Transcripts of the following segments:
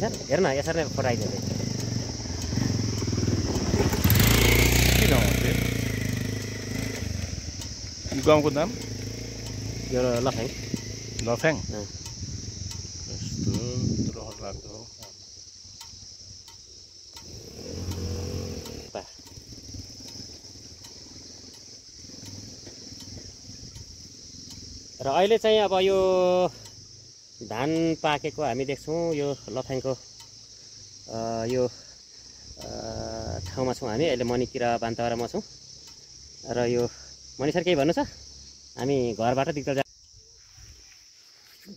हेर न यसरी नै त्यो गाउँको नाम यो लफ्याङ। यस्तो रहर लाग्दो र अहिले चाहिँ अब यो धान पाकेको हामी देख्छौँ यो लफाङको अ, यो अ, ठाउँमा छौँ हामी। अहिले मणिकिरा बान्तवारामा छौँ। र यो मणि सर केही भन्नु छ? हामी घरबाट दिक्क जा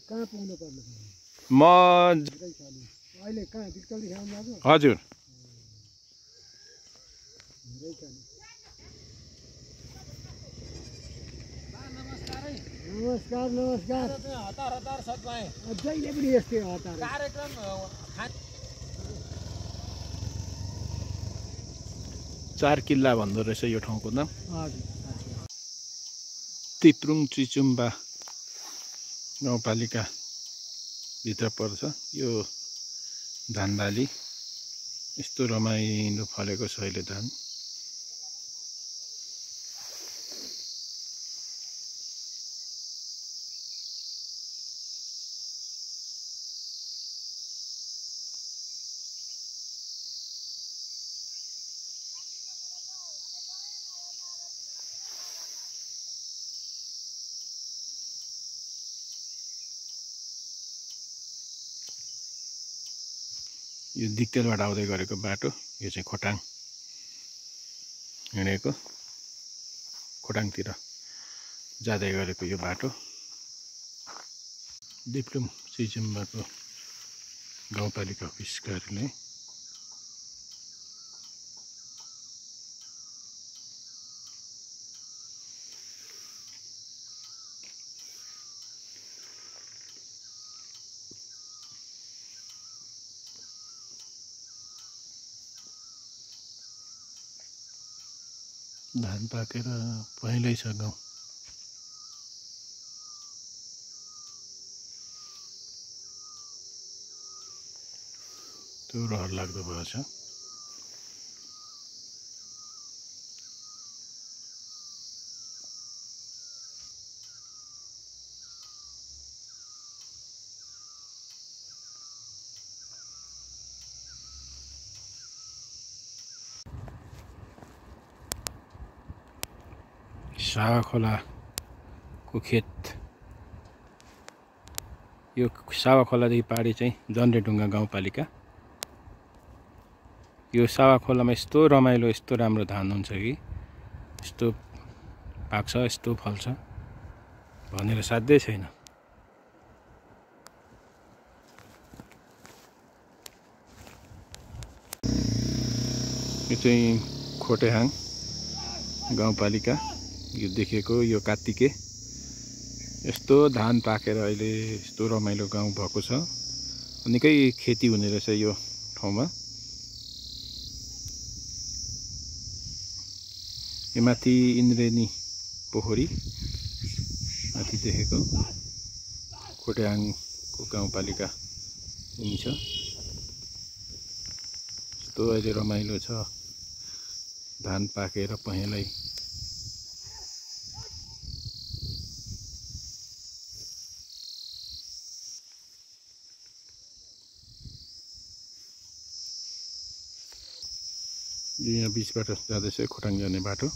कहाँ पुग्नु पर्ने? म अहिले कहाँ? हजुर। धेरै छ नि नमस्कार नमस्कार। जहिले पनि यस्तै हतार। चार किल्ला भन्दो रहेछ यो ठाउँको नाम। तिप्रुङ चिचुम्बा गाउँपालिका भित्र पर्छ। यो धान बाली यस्तो रमाइलो फलेको छ अहिले धान। यो दिक्तेलबाट आउँदै गरेको बाटो यो चाहिँ खोटाङ हिँडेको खोटाङतिर जाँदै गरेको यो बाटो। दिप्लुम सिजम्बाको गाउँपालिका अफिस कार्यालय धान पाकेर पहेँलै छ गाउँ त्यो रहर लाग्दो भएछ। सागा खोलाको खेत यो सावा खोलादेखि पारि चाहिँ जन्डेढुङ्गा गाउँपालिका। यो सावा खोलामा यस्तो रमाइलो यस्तो राम्रो धान हुन्छ कि यस्तो पाक्छ यस्तो फल्छ भनेर साध्यै छैन। यो चाहिँ खोटेहाङ गाउँपालिका। यो देखेको यो कात्तिके। यस्तो धान पाकेर अहिले यस्तो रमाइलो गाउँ भएको छ। निकै खेती हुने रहेछ यो ठाउँमा। यो माथि इन्द्रेणी पोखरी माथि देखेको खोटेहाङको गाउँपालिका यिनी छ। यस्तो अहिले रमाइलो छ। धान पाकेर पहेँलै यो यहाँ बिचबाट जाँदैछ खोटाङ जाने बाटो।